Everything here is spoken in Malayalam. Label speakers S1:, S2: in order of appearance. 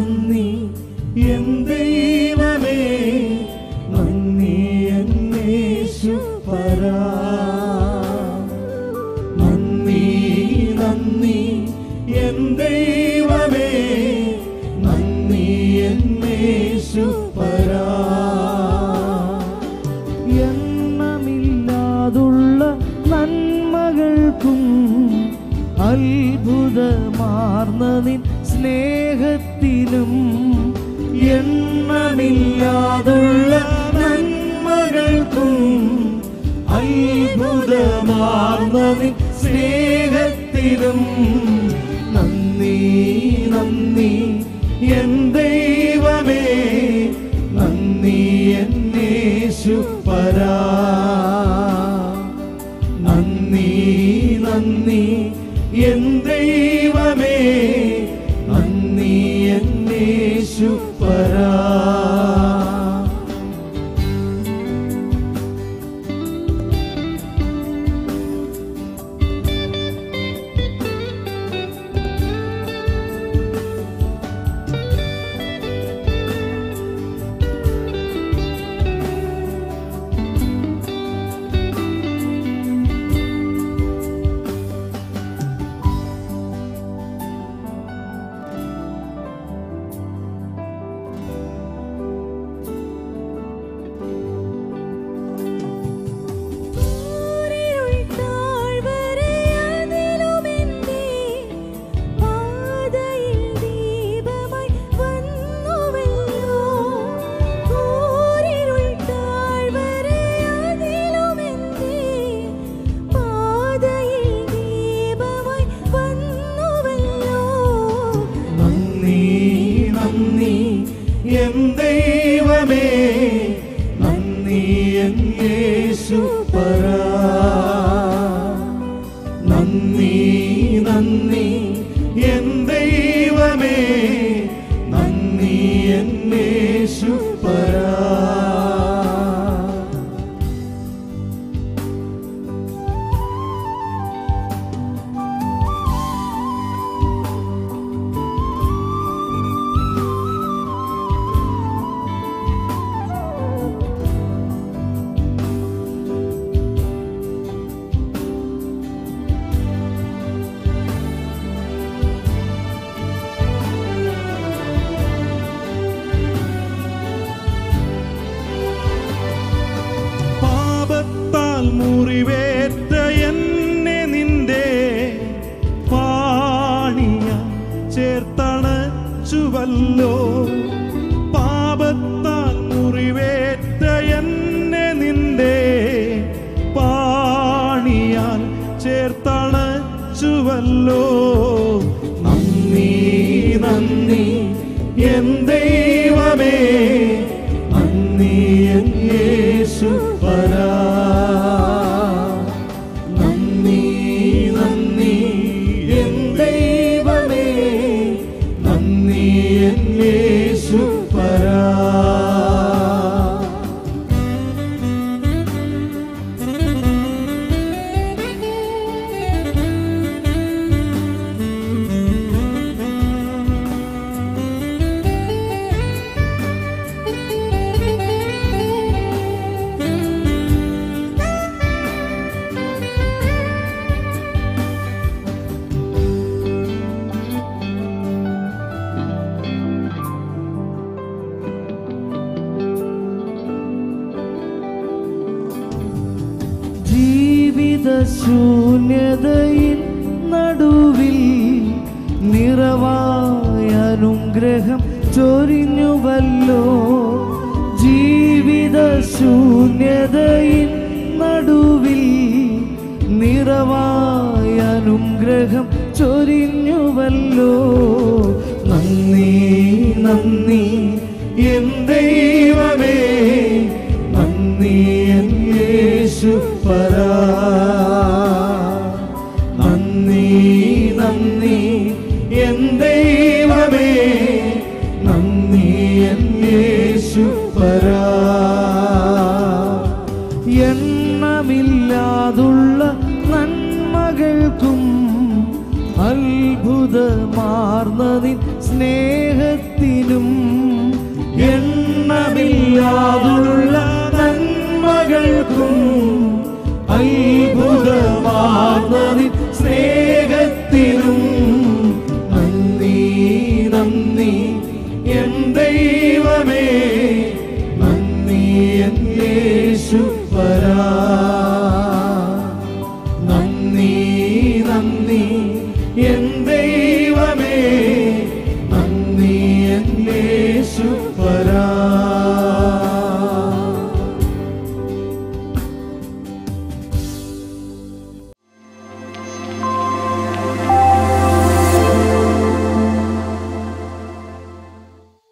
S1: നന്ദി എൻ ദൈവമേ നന്ദി എന്നേശു പരാ നന്ദി നന്ദി എൻ ദൈവമേ നന്ദി എന്നേശു പരാ
S2: എണ്ണമില്ലാതുള്ള നന്മകൾക്കും അത്ഭുതമാർന്നതിൻ സ്നേഹ എണ്ണമില്ലാതുള്ള നന്മകൾക്കും
S1: അത്ഭുതമാർന്ന നിൻ എൻ ദൈവമേ നന്ദി എൻ യേശു പരാ നന്ദി നന്ദി എൻ ദൈവമേ നന്ദി എൻ യേശു No. ജീവിത ശൂന്യതയിൽ നടുവിൽ നിറവായ അനുഗ്രഹം ചൊരിഞ്ഞുവല്ലോ. ജീവിത ശൂന്യതയിൽ നടുവിൽ നിറവായ അനുഗ്രഹം ചൊരിഞ്ഞുവല്ലോ. നന്ദി നന്ദി എൻ ദൈവമേ. നന്ദി എൻ യേശു അത്ഭുതമാർന്നതിൻ സ്നേഹത്തിനും എണ്ണമില്ലാതുള്ള നന്മകൾക്കും അത്ഭുതമാർന്നതിൻ സ്നേഹത്തിനും നന്ദി നന്ദി. എൻ ദൈവമേ നന്ദി എൻ യേശു പരാ